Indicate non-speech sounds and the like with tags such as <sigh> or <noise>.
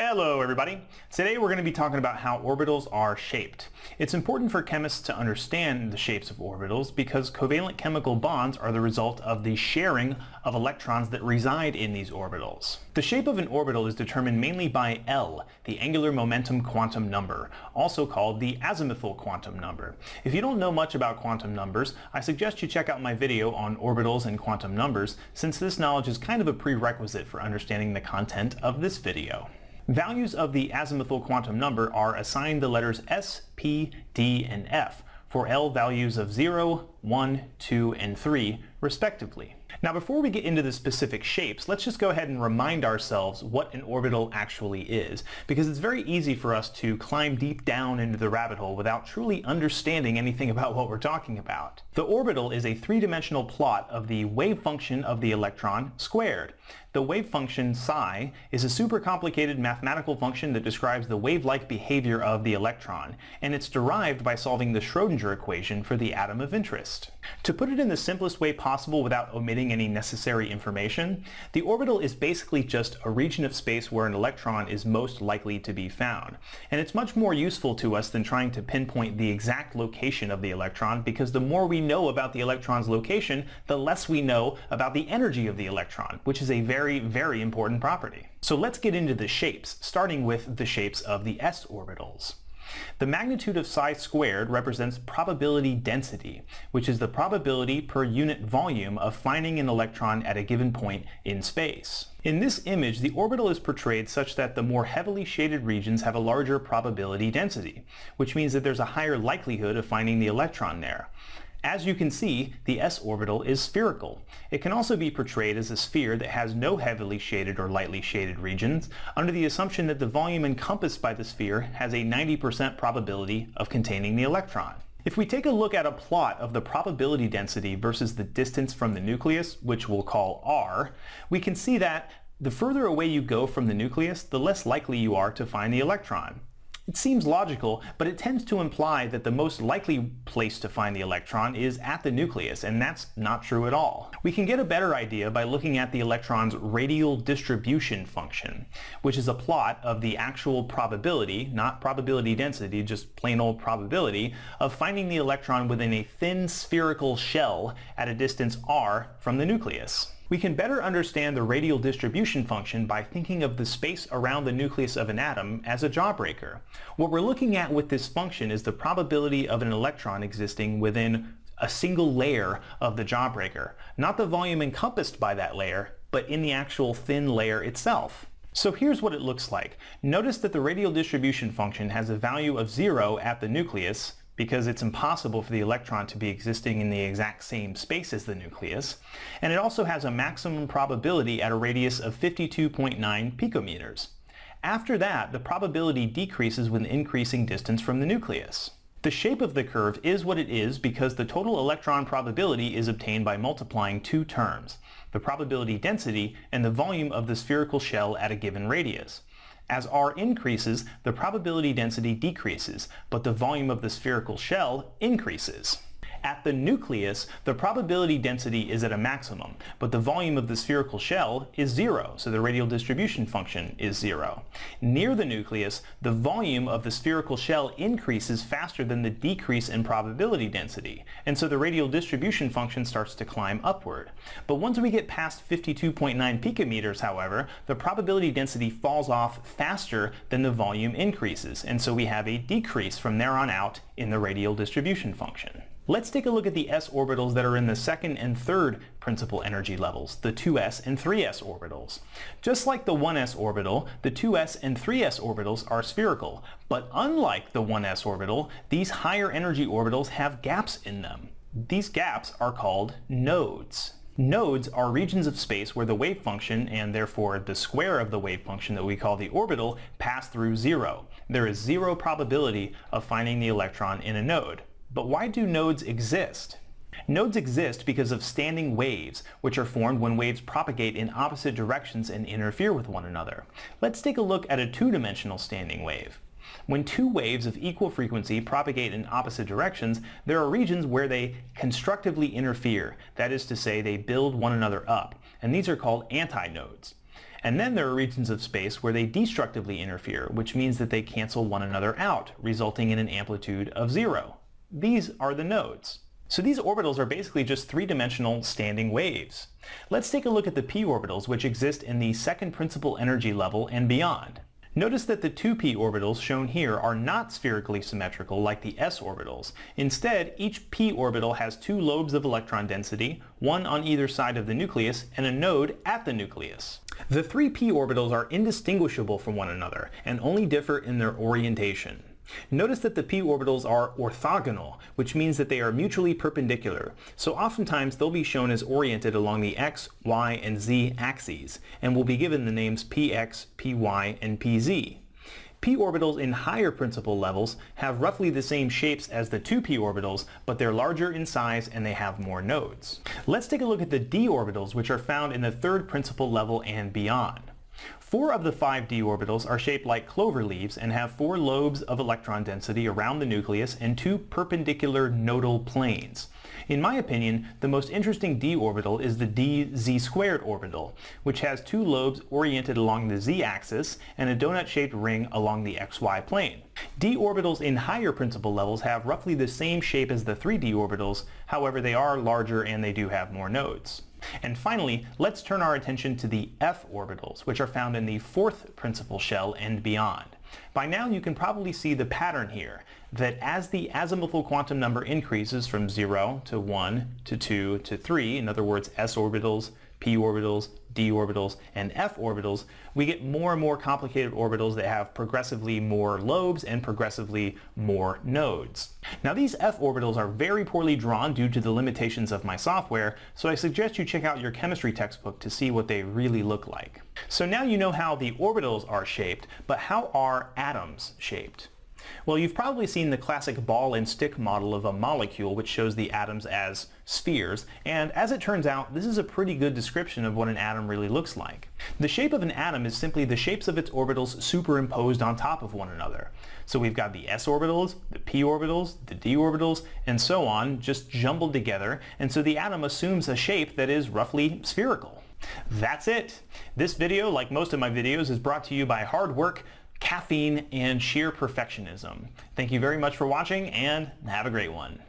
Hello everybody. Today we're going to be talking about how orbitals are shaped. It's important for chemists to understand the shapes of orbitals because covalent chemical bonds are the result of the sharing of electrons that reside in these orbitals. The shape of an orbital is determined mainly by L, the angular momentum quantum number, also called the azimuthal quantum number. If you don't know much about quantum numbers, I suggest you check out my video on orbitals and quantum numbers since this knowledge is kind of a prerequisite for understanding the content of this video. Values of the azimuthal quantum number are assigned the letters S, P, D, and F. For L values of 0, 1, 2, and 3, respectively. Now before we get into the specific shapes, let's just go ahead and remind ourselves what an orbital actually is, because it's very easy for us to climb deep down into the rabbit hole without truly understanding anything <laughs> about what we're talking about. The orbital is a three-dimensional plot of the wave function of the electron squared. The wave function psi is a super complicated mathematical function that describes the wave-like behavior of the electron, and it's derived by solving the Schrodinger equation for the atom of interest. To put it in the simplest way possible without omitting any necessary information, the orbital is basically just a region of space where an electron is most likely to be found. And it's much more useful to us than trying to pinpoint the exact location of the electron because the more we know about the electron's location, the less we know about the energy of the electron, which is a very, very important property. So let's get into the shapes, starting with the shapes of the s orbitals. The magnitude of psi squared represents probability density, which is the probability per unit volume of finding an electron at a given point in space. In this image, the orbital is portrayed such that the more heavily shaded regions have a larger probability density, which means that there's a higher likelihood of finding the electron there. As you can see, the s orbital is spherical. It can also be portrayed as a sphere that has no heavily shaded or lightly shaded regions, under the assumption that the volume encompassed by the sphere has a 90% probability of containing the electron. If we take a look at a plot of the probability density versus the distance from the nucleus, which we'll call r, we can see that the further away you go from the nucleus, the less likely you are to find the electron. It seems logical, but it tends to imply that the most likely place to find the electron is at the nucleus, and that's not true at all. We can get a better idea by looking at the electron's radial distribution function, which is a plot of the actual probability, not probability density, just plain old probability, of finding the electron within a thin spherical shell at a distance r from the nucleus. We can better understand the radial distribution function by thinking of the space around the nucleus of an atom as a jawbreaker. What we're looking at with this function is the probability of an electron existing within a single layer of the jawbreaker, not the volume encompassed by that layer, but in the actual thin layer itself. So here's what it looks like. Notice that the radial distribution function has a value of zero at the nucleus, because it's impossible for the electron to be existing in the exact same space as the nucleus. And it also has a maximum probability at a radius of 52.9 picometers. After that, the probability decreases with increasing distance from the nucleus. The shape of the curve is what it is because the total electron probability is obtained by multiplying two terms, the probability density and the volume of the spherical shell at a given radius. As r increases, the probability density decreases, but the volume of the spherical shell increases. At the nucleus, the probability density is at a maximum, but the volume of the spherical shell is zero, so the radial distribution function is zero. Near the nucleus, the volume of the spherical shell increases faster than the decrease in probability density, and so the radial distribution function starts to climb upward. But once we get past 52.9 picometers, however, the probability density falls off faster than the volume increases, and so we have a decrease from there on out in the radial distribution function. Let's take a look at the s orbitals that are in the second and third principal energy levels, the 2s and 3s orbitals. Just like the 1s orbital, the 2s and 3s orbitals are spherical, but unlike the 1s orbital, these higher energy orbitals have gaps in them. These gaps are called nodes. Nodes are regions of space where the wave function, and therefore the square of the wave function that we call the orbital, pass through zero. There is zero probability of finding the electron in a node. But why do nodes exist? Nodes exist because of standing waves, which are formed when waves propagate in opposite directions and interfere with one another. Let's take a look at a two-dimensional standing wave. When two waves of equal frequency propagate in opposite directions, there are regions where they constructively interfere, that is to say, they build one another up, and these are called antinodes. And then there are regions of space where they destructively interfere, which means that they cancel one another out, resulting in an amplitude of zero. These are the nodes. So these orbitals are basically just three-dimensional standing waves. Let's take a look at the p orbitals which exist in the second principal energy level and beyond. Notice that the 2p orbitals shown here are not spherically symmetrical like the s orbitals. Instead, each p orbital has two lobes of electron density, one on either side of the nucleus, and a node at the nucleus. The three p orbitals are indistinguishable from one another and only differ in their orientation. Notice that the p orbitals are orthogonal, which means that they are mutually perpendicular, so oftentimes they'll be shown as oriented along the x, y, and z axes, and will be given the names px, py, and pz. p orbitals in higher principal levels have roughly the same shapes as the 2p orbitals, but they're larger in size and they have more nodes. Let's take a look at the d orbitals, which are found in the third principal level and beyond. Four of the five d orbitals are shaped like clover leaves and have four lobes of electron density around the nucleus and two perpendicular nodal planes. In my opinion, the most interesting d orbital is the dz squared orbital, which has two lobes oriented along the z-axis and a donut-shaped ring along the xy plane. d orbitals in higher principal levels have roughly the same shape as the 3d orbitals, however they are larger and they do have more nodes. And finally, let's turn our attention to the f orbitals, which are found in the fourth principal shell and beyond. By now you can probably see the pattern here, that as the azimuthal quantum number increases from 0 to 1 to 2 to 3, in other words s orbitals, p orbitals, d orbitals, and f orbitals, we get more and more complicated orbitals that have progressively more lobes and progressively more nodes. Now these f orbitals are very poorly drawn due to the limitations of my software, so I suggest you check out your chemistry textbook to see what they really look like. So now you know how the orbitals are shaped, but how are atoms shaped? Well, you've probably seen the classic ball and stick model of a molecule which shows the atoms as spheres, and as it turns out, this is a pretty good description of what an atom really looks like. The shape of an atom is simply the shapes of its orbitals superimposed on top of one another. So we've got the s orbitals, the p orbitals, the d orbitals, and so on, just jumbled together, and so the atom assumes a shape that is roughly spherical. That's it. This video, like most of my videos, is brought to you by hard work, caffeine, and sheer perfectionism. Thank you very much for watching and have a great one.